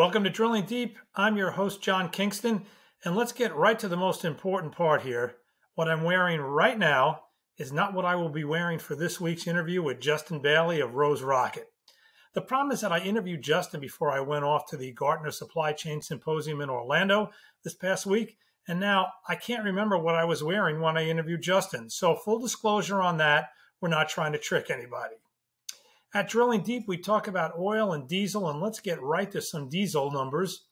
Welcome to Drilling Deep. I'm your host, John Kingston, and let's get right to the most important part here. What I'm wearing right now is not what I will be wearing for this week's interview with Justin Bailie of Rose Rocket. The problem is that I interviewed Justin before I went off to the Gartner Supply Chain Symposium in Orlando this past week, and now I can't remember what I was wearing when I interviewed Justin. So, full disclosure on that, we're not trying to trick anybody. At Drilling Deep, we talk about oil and diesel, and let's get right to some diesel numbers.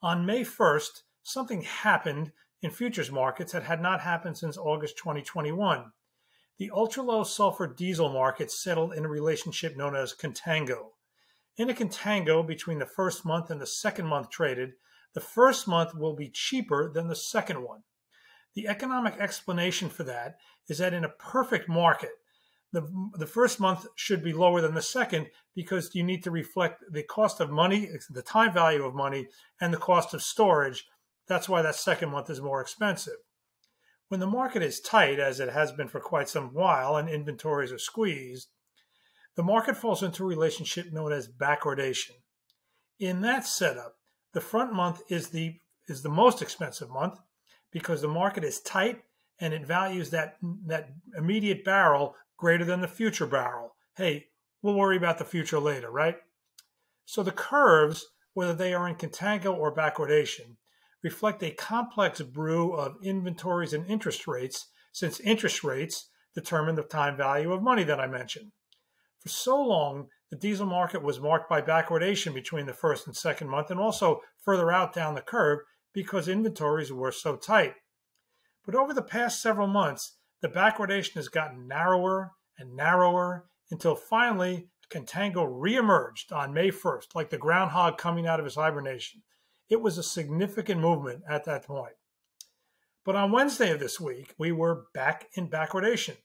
On May 1st, something happened in futures markets that had not happened since August 2021. The ultra low sulfur diesel market settled in a relationship known as contango. In a contango between the first month and the second month traded, the first month will be cheaper than the second one. The economic explanation for that is that in a perfect market, the, the first month should be lower than the second because you need to reflect the cost of money, the time value of money, and the cost of storage. That's why that second month is more expensive. When the market is tight, as it has been for quite some while, and inventories are squeezed, the market falls into a relationship known as backwardation. In that setup, the front month is the is the most expensive month because the market is tight and it values that that immediate barrel greater than the future barrel. Hey, we'll worry about the future later, right? So the curves, whether they are in contango or backwardation, reflect a complex brew of inventories and interest rates, since interest rates determine the time value of money that I mentioned. For so long, the diesel market was marked by backwardation between the first and second month and also further out down the curve because inventories were so tight. But over the past several months, the backwardation has gotten narrower and narrower until finally contango reemerged on May 1st, like the groundhog coming out of his hibernation. It was a significant movement at that point. But on Wednesday of this week, we were back in backwardation.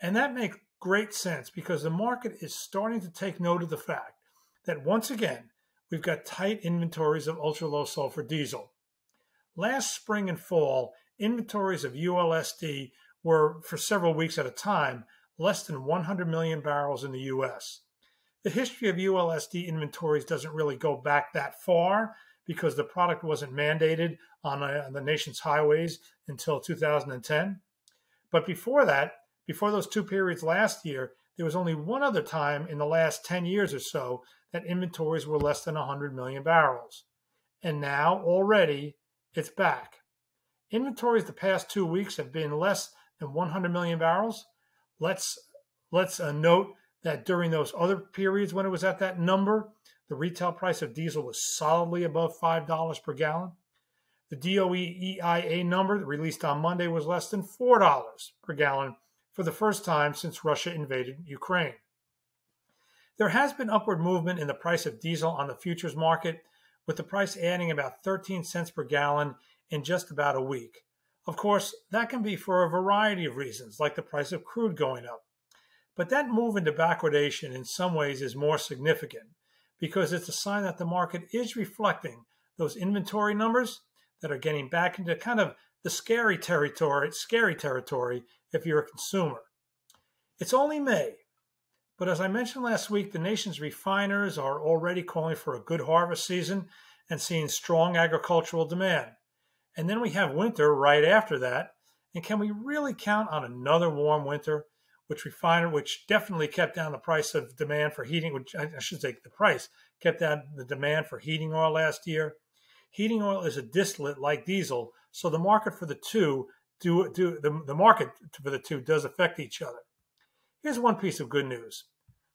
And that makes great sense because the market is starting to take note of the fact that once again, we've got tight inventories of ultra low sulfur diesel. Last spring and fall, inventories of ULSD were, for several weeks at a time, less than 100 million barrels in the U.S. The history of ULSD inventories doesn't really go back that far because the product wasn't mandated on, uh, on the nation's highways until 2010. But before that, before those two periods last year, there was only one other time in the last 10 years or so that inventories were less than 100 million barrels. And now, already, it's back. Inventories the past two weeks have been less than 100 million barrels. Let's let's uh, note that during those other periods when it was at that number, the retail price of diesel was solidly above five dollars per gallon. The DOE EIA number released on Monday was less than four dollars per gallon for the first time since Russia invaded Ukraine. There has been upward movement in the price of diesel on the futures market, with the price adding about 13 cents per gallon in just about a week. Of course, that can be for a variety of reasons, like the price of crude going up. But that move into backwardation in some ways is more significant because it's a sign that the market is reflecting those inventory numbers that are getting back into kind of the scary territory, scary territory if you're a consumer. It's only May, but as I mentioned last week, the nation's refiners are already calling for a good harvest season and seeing strong agricultural demand. And then we have winter right after that. And can we really count on another warm winter, which refiner, which definitely kept down the price of demand for heating, which I should say the price kept down the demand for heating oil last year. Heating oil is a distillate like diesel, so the market for the two do do the, the market for the two does affect each other. Here's one piece of good news.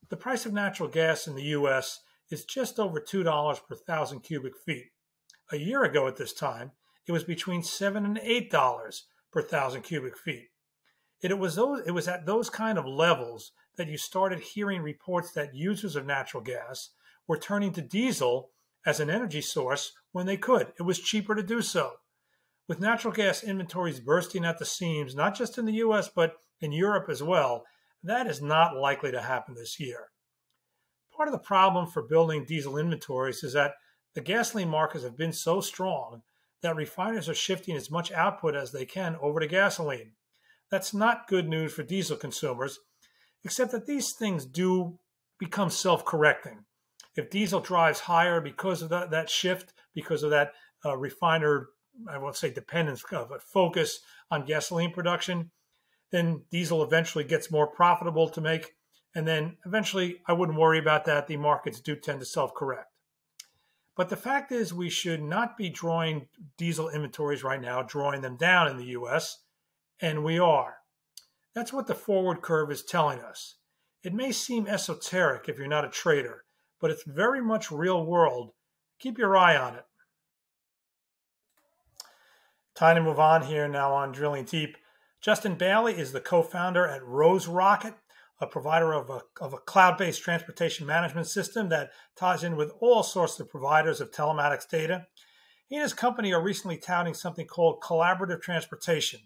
The price of natural gas in the US is just over $2 per thousand cubic feet. A year ago at this time, it was between seven and eight dollars per thousand cubic feet. It was those it was at those kind of levels that you started hearing reports that users of natural gas were turning to diesel as an energy source when they could. It was cheaper to do so. With natural gas inventories bursting at the seams, not just in the US, but in Europe as well, that is not likely to happen this year. Part of the problem for building diesel inventories is that the gasoline markets have been so strong that refiners are shifting as much output as they can over to gasoline. That's not good news for diesel consumers, except that these things do become self correcting. if diesel drives higher because of that, that shift, because of that uh, refiner, I won't say dependence, uh, but focus on gasoline production, then diesel eventually gets more profitable to make. And then eventually, I wouldn't worry about that. The markets do tend to self correct. But the fact is, we should not be drawing diesel inventories right now, drawing them down in the US, and we are. That's what the forward curve is telling us. It may seem esoteric if you're not a trader, but it's very much real world. Keep your eye on it. Time to move on here now on Drilling Deep. Justin Bailie is the co founder at Rose Rocket, a provider of a, of a cloud based transportation management system that ties in with all sorts of providers of telematics data. He and his company are recently touting something called collaborative transportation,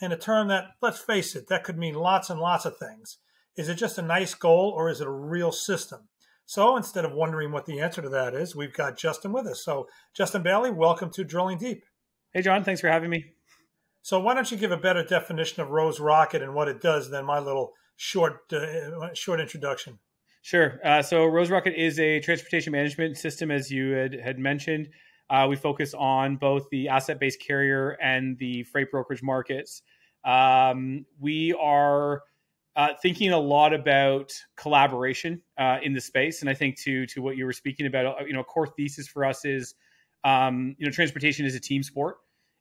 and a term that, let's face it, that could mean lots and lots of things. Is it just a nice goal or is it a real system? So instead of wondering what the answer to that is, we've got Justin with us. So, Justin Bailie, welcome to Drilling Deep. Hey, John, thanks for having me. So, why don't you give a better definition of Rose Rocket and what it does than my little short uh, short introduction? Sure. Uh, so, Rose Rocket is a transportation management system, as you had, had mentioned. Uh, we focus on both the asset based carrier and the freight brokerage markets. Um, we are uh, thinking a lot about collaboration uh, in the space, and I think to to what you were speaking about, uh, you know, a core thesis for us is, um, you know, transportation is a team sport,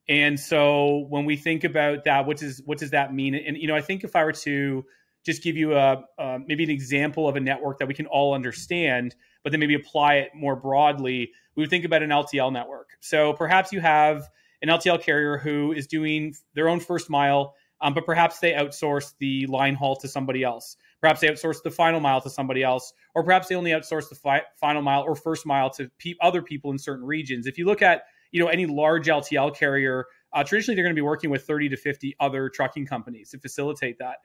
and so when we think about that, what does what does that mean? And you know, I think if I were to just give you a uh, maybe an example of a network that we can all understand, but then maybe apply it more broadly, we would think about an LTL network. So perhaps you have an LTL carrier who is doing their own first mile um, but perhaps they outsource the line haul to somebody else. Perhaps they outsource the final mile to somebody else, or perhaps they only outsource the fi- final mile or first mile to pe- other people in certain regions. If you look at you know any large LTL carrier, uh, traditionally they're going to be working with 30 to 50 other trucking companies to facilitate that.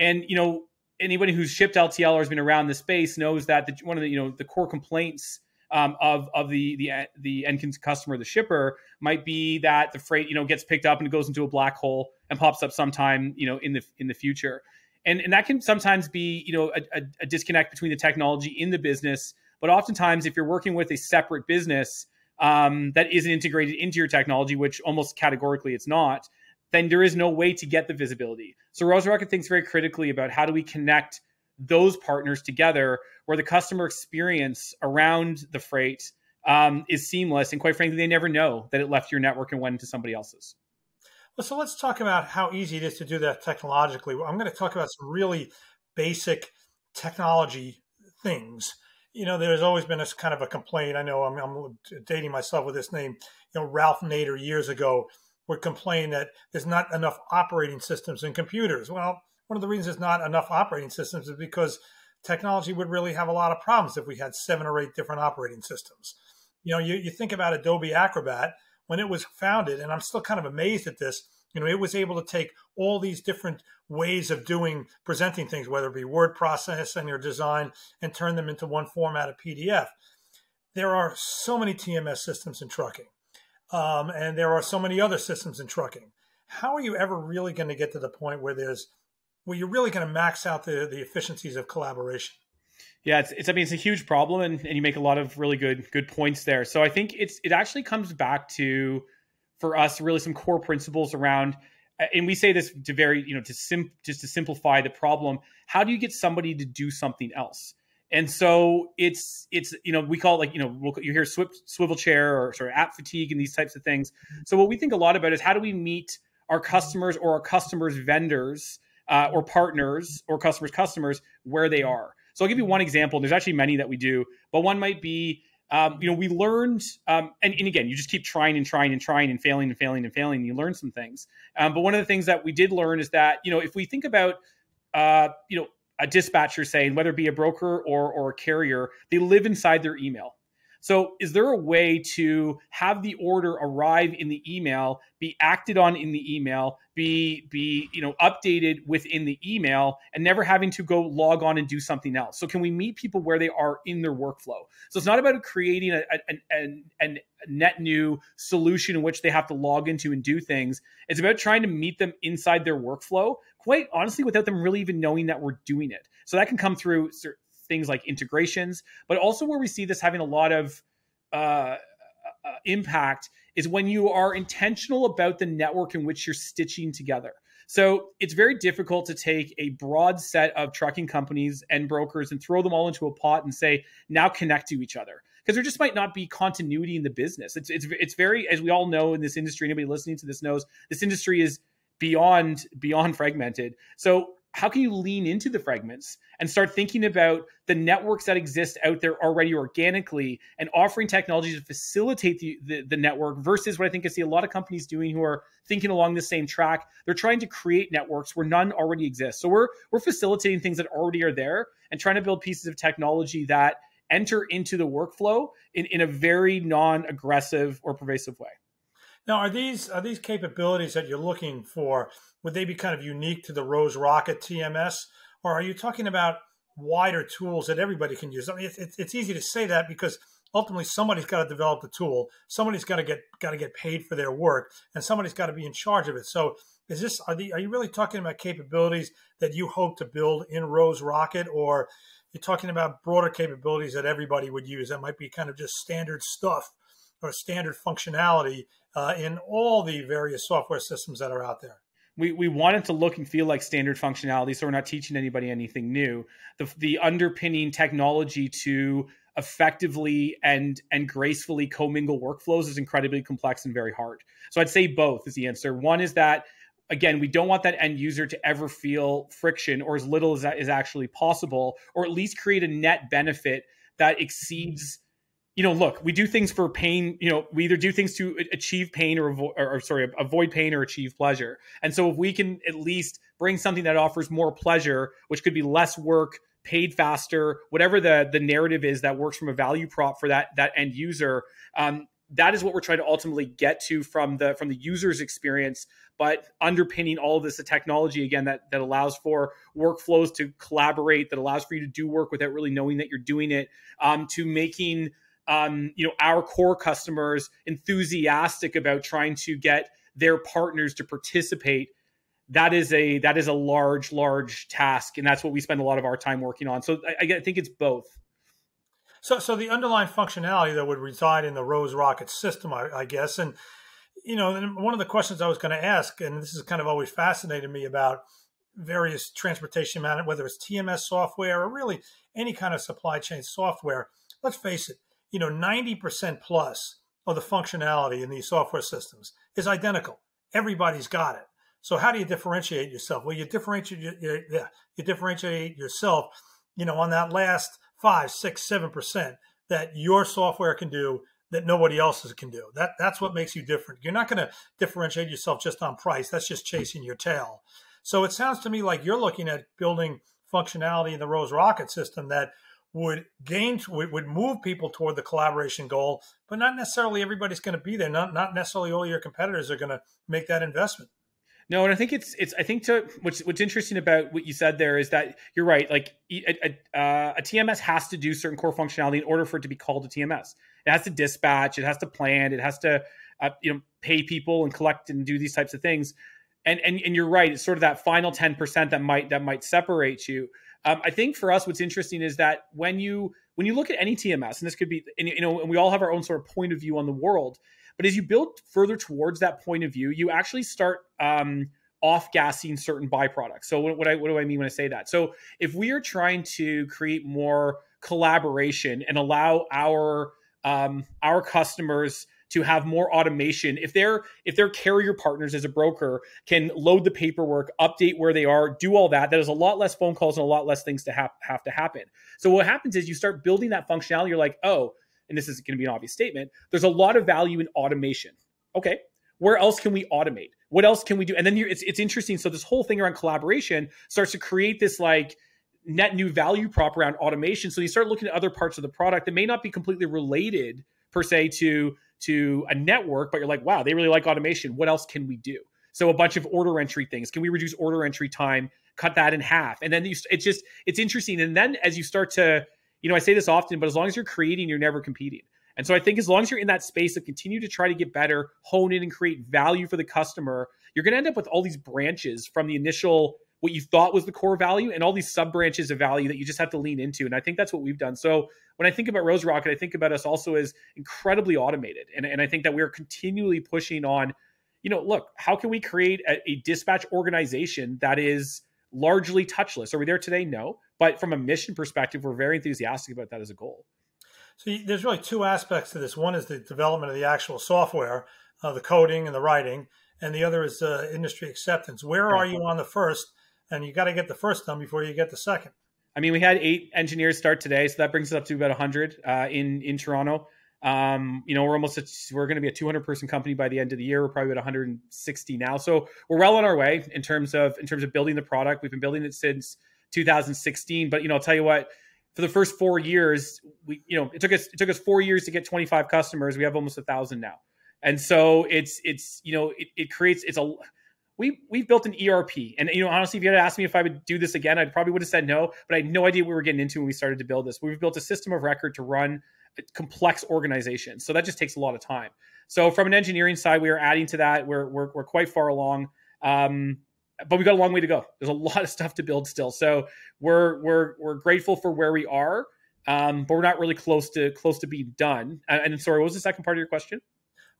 And you know anybody who's shipped LTL or has been around the space knows that the, one of the you know the core complaints um, of of the the the end customer, the shipper, might be that the freight you know gets picked up and it goes into a black hole and pops up sometime you know in the in the future, and and that can sometimes be you know a, a disconnect between the technology in the business, but oftentimes if you're working with a separate business um, that isn't integrated into your technology, which almost categorically it's not, then there is no way to get the visibility. So Rose Rocket thinks very critically about how do we connect those partners together where the customer experience around the freight um, is seamless. And quite frankly, they never know that it left your network and went into somebody else's. Well, so let's talk about how easy it is to do that technologically. I'm going to talk about some really basic technology things. You know, there's always been a kind of a complaint. I know I'm, I'm dating myself with this name. You know, Ralph Nader years ago would complain that there's not enough operating systems in computers. Well, one of the reasons there's not enough operating systems is because technology would really have a lot of problems if we had seven or eight different operating systems. You know, you, you think about Adobe Acrobat when it was founded, and I'm still kind of amazed at this. You know, it was able to take all these different ways of doing presenting things, whether it be word processing or design, and turn them into one format of PDF. There are so many TMS systems in trucking, um, and there are so many other systems in trucking. How are you ever really going to get to the point where there's where you're really going to max out the, the efficiencies of collaboration. Yeah, it's, it's I mean it's a huge problem, and, and you make a lot of really good good points there. So I think it's it actually comes back to for us really some core principles around, and we say this to very you know to sim just to simplify the problem. How do you get somebody to do something else? And so it's it's you know we call it like you know we'll, you hear swivel, swivel chair or sort of app fatigue and these types of things. So what we think a lot about is how do we meet our customers or our customers vendors uh, or partners or customers' customers where they are. So I'll give you one example. There's actually many that we do, but one might be, um, you know, we learned, um, and, and, again, you just keep trying and trying and trying and failing and failing and failing. And you learn some things. Um, but one of the things that we did learn is that, you know, if we think about, uh, you know, a dispatcher saying, whether it be a broker or or a carrier, they live inside their email. So, is there a way to have the order arrive in the email, be acted on in the email, be be you know updated within the email, and never having to go log on and do something else? So, can we meet people where they are in their workflow? So, it's not about creating a, a, a, a net new solution in which they have to log into and do things. It's about trying to meet them inside their workflow, quite honestly, without them really even knowing that we're doing it. So that can come through things like integrations, but also where we see this having a lot of uh, uh, impact is when you are intentional about the network in which you're stitching together. So it's very difficult to take a broad set of trucking companies and brokers and throw them all into a pot and say, now connect to each other. Because there just might not be continuity in the business. It's, it's, it's very, as we all know in this industry, anybody listening to this knows, this industry is beyond beyond fragmented. So how can you lean into the fragments and start thinking about the networks that exist out there already organically and offering technology to facilitate the, the, the, network versus what I think I see a lot of companies doing who are thinking along the same track. They're trying to create networks where none already exist. So we're we're facilitating things that already are there and trying to build pieces of technology that enter into the workflow in, in a very non-aggressive or pervasive way. Now, are these are these capabilities that you're looking for? Would they be kind of unique to the Rose Rocket TMS, or are you talking about wider tools that everybody can use? I mean, it's, it's easy to say that because ultimately somebody's got to develop the tool, somebody's got to get got to get paid for their work, and somebody's got to be in charge of it. So, is this are, the, are you really talking about capabilities that you hope to build in Rose Rocket, or you're talking about broader capabilities that everybody would use that might be kind of just standard stuff or standard functionality uh, in all the various software systems that are out there. We, we want it to look and feel like standard functionality, so we're not teaching anybody anything new. The, the underpinning technology to effectively and and gracefully commingle workflows is incredibly complex and very hard. So I'd say both is the answer. One is that again, we don't want that end user to ever feel friction or as little as that is actually possible, or at least create a net benefit that exceeds you know, look, we do things for pain. You know, we either do things to achieve pain or, avoid, or, or sorry, avoid pain or achieve pleasure. And so, if we can at least bring something that offers more pleasure, which could be less work, paid faster, whatever the the narrative is that works from a value prop for that that end user, um, that is what we're trying to ultimately get to from the from the user's experience but underpinning all of this the technology again that that allows for workflows to collaborate that allows for you to do work without really knowing that you're doing it um, to making um, you know our core customers enthusiastic about trying to get their partners to participate that is a that is a large large task and that's what we spend a lot of our time working on. So i, I think it's both. So so the underlying functionality that would reside in the rose rocket system i, I guess and you know one of the questions i was going to ask and this is kind of always fascinated me about various transportation management whether it's tms software or really any kind of supply chain software let's face it you know, 90% plus of the functionality in these software systems is identical. Everybody's got it. So how do you differentiate yourself? Well, you differentiate you, yeah, you differentiate yourself, you know, on that last five, six, seven percent that your software can do that nobody else's can do. That that's what makes you different. You're not going to differentiate yourself just on price. That's just chasing your tail. So it sounds to me like you're looking at building functionality in the Rose Rocket system that would gain would move people toward the collaboration goal, but not necessarily everybody's going to be there. Not not necessarily all your competitors are going to make that investment. No, and I think it's it's I think to what's what's interesting about what you said there is that you're right. Like a, a, uh, a, TMS has to do certain core functionality in order for it to be called a TMS. It has to dispatch, it has to plan, it has to uh, you know pay people and collect and do these types of things. And and and you're right. It's sort of that final ten percent that might that might separate you. Um, I think for us, what's interesting is that when you when you look at any TMS, and this could be, and, you know, and we all have our own sort of point of view on the world, but as you build further towards that point of view, you actually start um, off gassing certain byproducts. So what, what, I, what do I mean when I say that? So if we are trying to create more collaboration and allow our um, our customers to have more automation. If their if their carrier partners as a broker can load the paperwork update where they are do all that that is a lot less phone calls and a lot less things to have, have to happen. So what happens is you start building that functionality you're like oh and this is going to be an obvious statement there's a lot of value in automation. Okay where else can we automate? What else can we do? And then it's, it's interesting so this whole thing around collaboration starts to create this like net new value prop around automation. So you start looking at other parts of the product that may not be completely related per se to to a network, but you're like, wow, they really like automation. What else can we do? So a bunch of order entry things. Can we reduce order entry time? Cut that in half, and then you, it's just it's interesting. And then as you start to, you know, I say this often, but as long as you're creating, you're never competing. And so I think as long as you're in that space of continue to try to get better, hone in and create value for the customer, you're going to end up with all these branches from the initial what you thought was the core value and all these sub branches of value that you just have to lean into. And I think that's what we've done. So when I think about Rose Rocket, I think about us also as incredibly automated. And, and I think that we're continually pushing on, you know, look, how can we create a, a dispatch organization that is largely touchless? Are we there today? No. But from a mission perspective, we're very enthusiastic about that as a goal. So there's really two aspects to this. One is the development of the actual software, uh, the coding and the writing, and the other is uh, industry acceptance. Where are you on the first? And you got to get the first done before you get the second. I mean, we had eight engineers start today, so that brings us up to about 100 uh, in in Toronto. Um, you know, we're almost we're going to be a 200 person company by the end of the year. We're probably at 160 now, so we're well on our way in terms of in terms of building the product. We've been building it since 2016, but you know, I'll tell you what. For the first four years, we you know it took us it took us four years to get 25 customers. We have almost a thousand now, and so it's it's you know it, it creates it's a we we built an ERP, and you know honestly, if you had asked me if I would do this again, I probably would have said no. But I had no idea what we were getting into when we started to build this. We've built a system of record to run complex organizations, so that just takes a lot of time. So from an engineering side, we are adding to that. We're we're, we're quite far along. Um, but we've got a long way to go. There's a lot of stuff to build still. So we're we're we're grateful for where we are, um, but we're not really close to close to being done. And, and sorry, what was the second part of your question?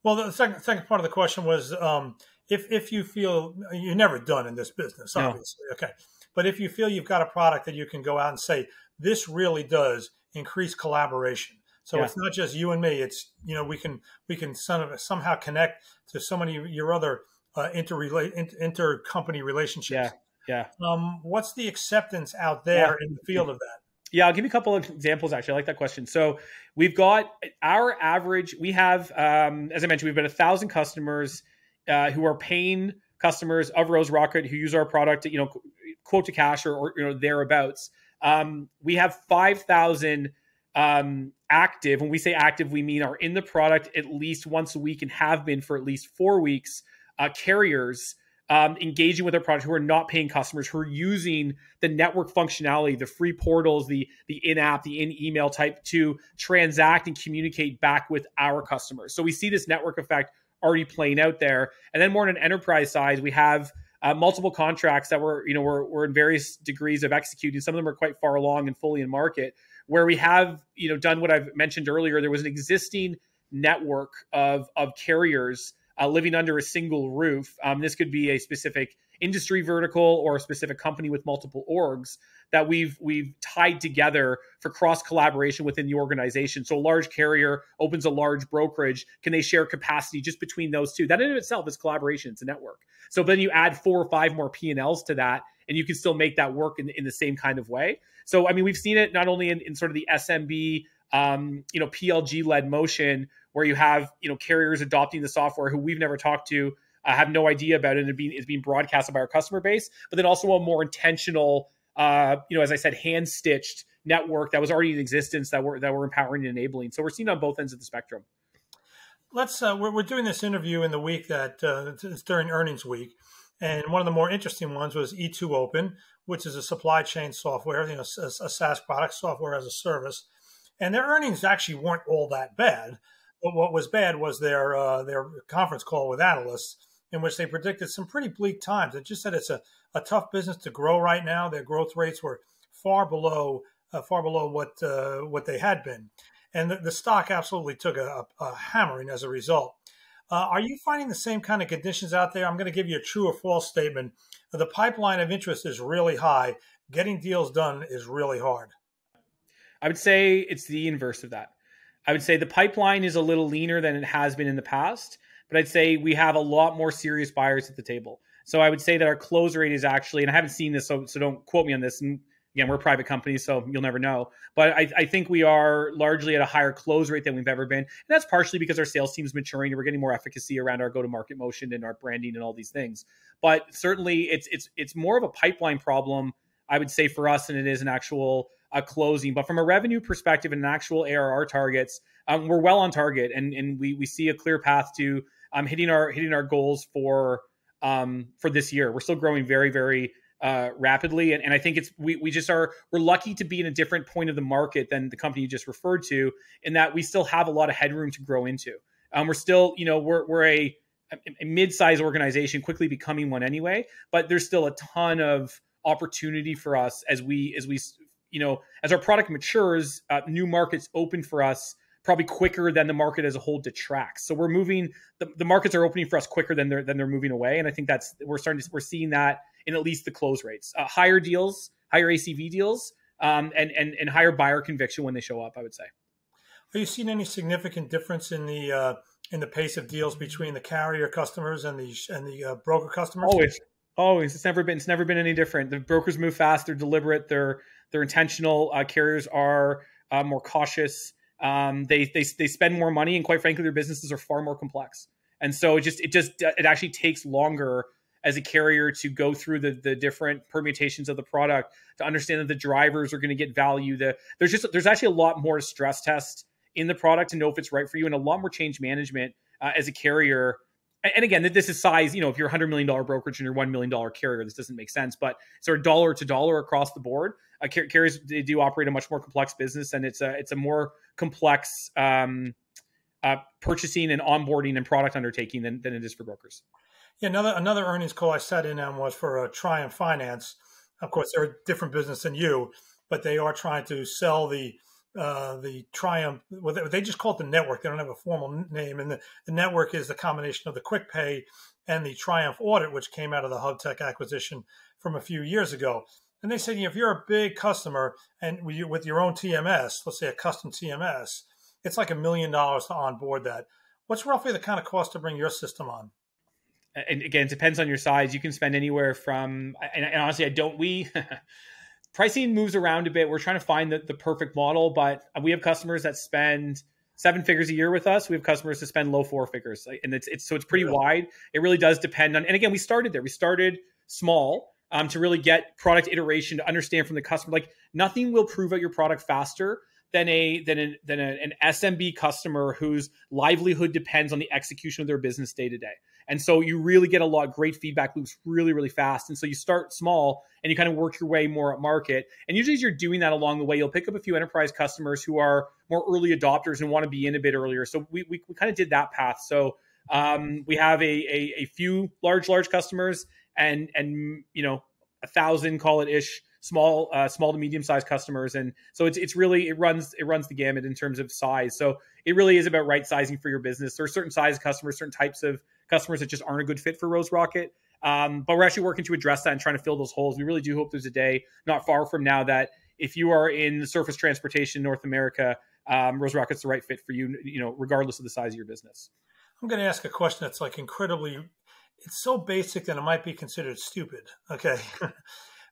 Well, the second second part of the question was um, if if you feel you're never done in this business, obviously, no. okay, but if you feel you've got a product that you can go out and say this really does increase collaboration. So yeah. it's not just you and me. It's you know we can we can somehow connect to so many of your other uh, inter inter company relationships. Yeah, yeah. Um, what's the acceptance out there yeah. in the field of that? Yeah, I'll give you a couple of examples. Actually, I like that question. So we've got our average. We have, um, as I mentioned, we've got a thousand customers uh, who are paying customers of Rose Rocket who use our product, you know, quote to cash or, or you know thereabouts. Um, we have five thousand um, active. When we say active, we mean are in the product at least once a week and have been for at least four weeks. Uh, carriers um, engaging with our product who are not paying customers, who are using the network functionality, the free portals, the the in-app, the in-email type to transact and communicate back with our customers. So we see this network effect already playing out there. And then more on an enterprise side, we have uh, multiple contracts that were, you know, we're, we're in various degrees of executing. Some of them are quite far along and fully in market. Where we have, you know, done what I've mentioned earlier, there was an existing network of of carriers uh, living under a single roof. Um, this could be a specific industry vertical or a specific company with multiple orgs that we've we've tied together for cross collaboration within the organization. So a large carrier opens a large brokerage, can they share capacity just between those two? That in itself is collaboration. It's a network. So then you add four or five more P and Ls to that, and you can still make that work in, in the same kind of way. So I mean, we've seen it not only in, in sort of the SMB, um, you know, PLG led motion where you have you know carriers adopting the software who we've never talked to. I have no idea about it and being is being broadcasted by our customer base, but then also a more intentional uh, you know, as I said, hand stitched network that was already in existence that we're that we're empowering and enabling. So we're seeing on both ends of the spectrum. Let's uh, we're, we're doing this interview in the week that uh, it's during earnings week, and one of the more interesting ones was E2 Open, which is a supply chain software, you know, a, a SaaS product, software as a service, and their earnings actually weren't all that bad. But what was bad was their uh, their conference call with analysts, in which they predicted some pretty bleak times. It just said it's a a tough business to grow right now. Their growth rates were far below uh, far below what uh, what they had been, and the, the stock absolutely took a, a, hammering as a result. Uh, are you finding the same kind of conditions out there? I'm going to give you a true or false statement. The pipeline of interest is really high. Getting deals done is really hard. I would say it's the inverse of that. I would say the pipeline is a little leaner than it has been in the past, but I'd say we have a lot more serious buyers at the table. So I would say that our close rate is actually, and I haven't seen this, so, so don't quote me on this. And again, we're a private company, so you'll never know. But I, I, think we are largely at a higher close rate than we've ever been. And that's partially because our sales team's maturing and we're getting more efficacy around our go-to-market motion and our branding and all these things. But certainly it's it's it's more of a pipeline problem, I would say, for us than it is an actual closing. But from a revenue perspective and actual ARR targets, um, we're well on target and, and we we see a clear path to um, hitting our hitting our goals for um, for this year. We're still growing very, very uh, rapidly, and, and I think it's we we just are we're lucky to be in a different point of the market than the company you just referred to, in that we still have a lot of headroom to grow into. Um, we're still, you know, we're we're a, a mid-sized organization, quickly becoming one anyway, but there's still a ton of opportunity for us as we as we you know as our product matures, uh, new markets open for us probably quicker than the market as a whole detracts. So we're moving the, the markets are opening for us quicker than they're than they're moving away, and I think that's we're starting to we're seeing that in at least the close rates, uh, higher deals, higher ACV deals, um, and and and higher buyer conviction when they show up. I would say. Are you seeing any significant difference in the uh, in the pace of deals between the carrier customers and the and the uh, broker customers? Always, always. It's never been it's never been any different. The brokers move fast. They're deliberate. They're they're intentional. Uh, carriers are uh, more cautious. Um, they they they spend more money, and quite frankly, their businesses are far more complex. And so it just it just it actually takes longer as a carrier to go through the the different permutations of the product to understand that the drivers are going to get value. The there's just there's actually a lot more stress test in the product to know if it's right for you, and a lot more change management uh, as a carrier. And again, this is size. You know, if you're a hundred million dollar brokerage and you're one million dollar carrier, this doesn't make sense. But sort of dollar to dollar across the board, uh, carriers they do operate a much more complex business, and it's a it's a more complex um, uh, purchasing and onboarding and product undertaking than, than it is for brokers. Yeah, another another earnings call I sat in on was for uh, Triumph Finance. Of course, they're a different business than you, but they are trying to sell the uh, the Triumph. Well, they just call it the network. They don't have a formal name, and the, the network is the combination of the Quick Pay and the Triumph Audit, which came out of the HubTran acquisition from a few years ago. And they said, you know, if you're a big customer and with your own TMS, let's say a custom TMS, it's like a million dollars to onboard that. What's roughly the kind of cost to bring your system on? and again, it depends on your size. You can spend anywhere from, and, and honestly, I don't, we, pricing moves around a bit. We're trying to find the, the perfect model, but we have customers that spend seven figures a year with us. We have customers that spend low four figures. And it's, it's so it's pretty wide. It really does depend on, and again, we started there. We started small um, to really get product iteration to understand from the customer. Like nothing will prove out your product faster than a than a, than a, an SMB customer whose livelihood depends on the execution of their business day to day. And so you really get a lot of great feedback loops really, really fast. And so you start small and you kind of work your way more at market. And usually as you're doing that along the way, you'll pick up a few enterprise customers who are more early adopters and want to be in a bit earlier. So we, we, we kind of did that path. So um, we have a, a, a few large, large customers and, and, you know, a thousand, call it ish, small uh, small to medium sized customers and so it's it's really it runs it runs the gamut in terms of size so it really is about right sizing for your business there are certain size customers certain types of customers that just aren't a good fit for Rose Rocket. Um, but we're actually working to address that and trying to fill those holes. We really do hope there's a day not far from now that if you are in surface transportation in North America, um, Rose Rocket's the right fit for you, you know, regardless of the size of your business. I'm going to ask a question that's like incredibly, it's so basic that it might be considered stupid. Okay.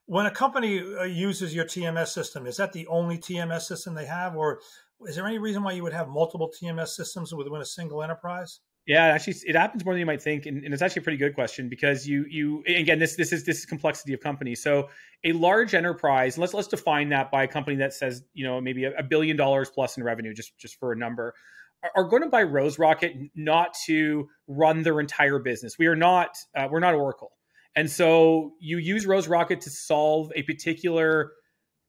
when a company uh, uses your TMS system, is that the only TMS system they have? Or is there any reason why you would have multiple TMS systems within a single enterprise? Yeah, actually, it happens more than you might think, and, and, it's actually a pretty good question because you you again this this is this is complexity of company. So a large enterprise, let's let's define that by a company that says you know maybe a, a billion dollars plus in revenue, just just for a number, are, are, going to buy Rose Rocket not to run their entire business. We are not uh, we're not Oracle, and so you use Rose Rocket to solve a particular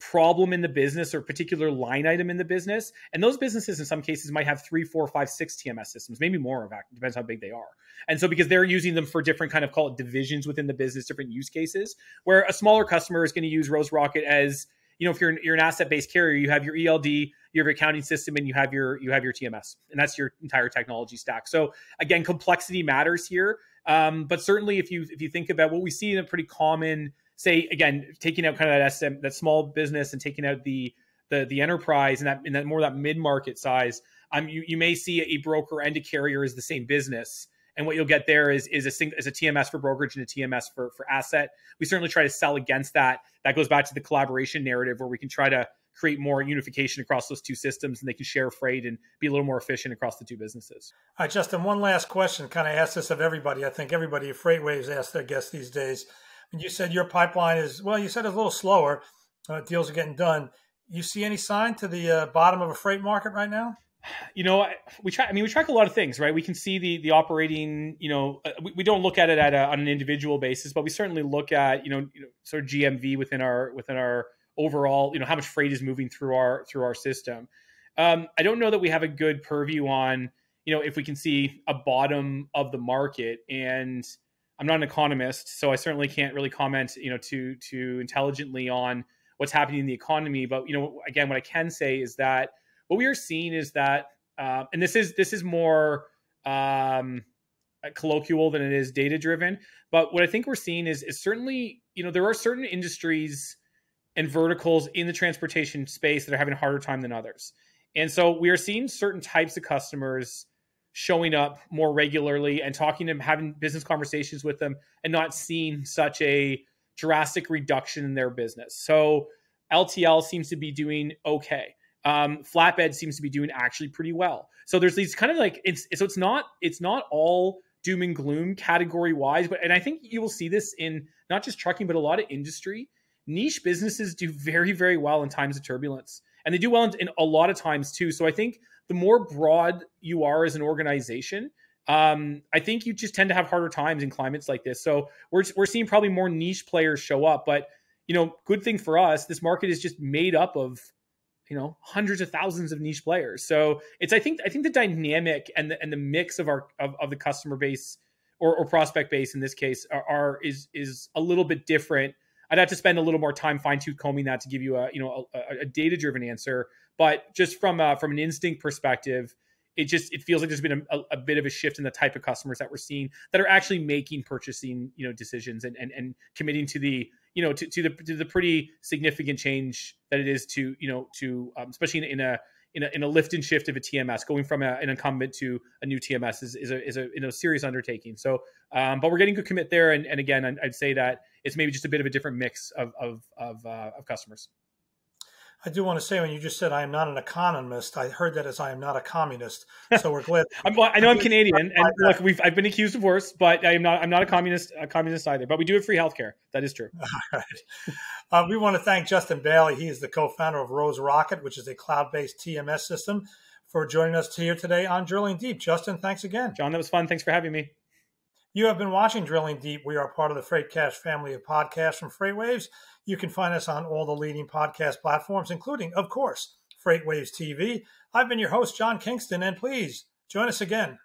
problem in the business or particular line item in the business. And those businesses, in some cases, might have three, four, five, six TMS systems, maybe more. of that. depends how big they are. And so, because they're using them for different kind of call it divisions within the business, different use cases, where a smaller customer is going to use Rose Rocket as you know, if you're an, you're an asset based carrier, you have your ELD, you have your accounting system, and you have your you have your TMS, and that's your entire technology stack. So again, complexity matters here. Um, but certainly, if you if you think about what we see in a pretty common say again, taking out kind of that SM, that small business and taking out the the the enterprise and that and that more that mid market size, um, you you may see a broker and a carrier is the same business. And what you'll get there is is a sing, is a TMS for brokerage and a TMS for for asset. We certainly try to sell against that. That goes back to the collaboration narrative where we can try to create more unification across those two systems and they can share freight and be a little more efficient across the two businesses. All right, Justin, one last question. Kind of ask this of everybody. I think everybody at FreightWaves asks their guests these days. And you said your pipeline is well. You said it's a little slower. Uh, deals are getting done. You see any sign to the uh, bottom of a freight market right now? You know, we try. I mean, we track a lot of things, right? We can see the the operating. You know, uh, we, we don't look at it at a, on an individual basis, but we certainly look at you know, you know sort of GMV within our within our overall. You know, how much freight is moving through our through our system. Um, I don't know that we have a good purview on you know if we can see a bottom of the market and I'm not an economist, so I certainly can't really comment, you know, to to intelligently on what's happening in the economy. But you know, again, what I can say is that what we are seeing is that, uh, and this is this is more um, colloquial than it is data driven. But what I think we're seeing is is certainly, you know, there are certain industries and verticals in the transportation space that are having a harder time than others. And so we are seeing certain types of customers showing up more regularly and talking to them, having business conversations with them, and not seeing such a drastic reduction in their business. So LTL seems to be doing okay. Um, flatbed seems to be doing actually pretty well. So there's these kind of like it's so it's not it's not all doom and gloom category wise, but and I think you will see this in not just trucking but a lot of industry. Niche businesses do very very well in times of turbulence, and they do well in, in a lot of times too. So I think the more broad you are as an organization, um, I think you just tend to have harder times in climates like this. So we're we're seeing probably more niche players show up, but you know, good thing for us, this market is just made up of you know hundreds of thousands of niche players. So it's I think I think the dynamic and the and the mix of our of, of the customer base or, or prospect base in this case are, are is is a little bit different. I'd have to spend a little more time fine tooth combing that to give you a you know a, a data driven answer. But just from a, from an instinct perspective, it just it feels like there's been a, a, bit of a shift in the type of customers that we're seeing that are actually making purchasing you know decisions and and, and committing to the you know to, to the to the pretty significant change that it is to you know to um, especially in, in, a in a in a lift and shift of a TMS going from a, an incumbent to a new TMS is, is a is a serious undertaking. So, um, but we're getting good commit there, and, and again, I'd say that it's maybe just a bit of a different mix of of of, uh, of customers. I do want to say when you just said I am not an economist, I heard that as I am not a communist. So we're glad. I'm, I know I'm Canadian, and look, we've I've been accused of worse, but I am not. I'm not a communist. A communist either. But we do have free healthcare. That is true. All right. Uh, we want to thank Justin Bailie. He is the co-founder of Rose Rocket, which is a cloud-based TMS system, for joining us here today on Drilling Deep. Justin, thanks again. John, that was fun. Thanks for having me. You have been watching Drilling Deep. We are part of the Freightcast family of podcasts from FreightWaves. You can find us on all the leading podcast platforms, including, of course, FreightWaves TV. I've been your host, John Kingston, and please join us again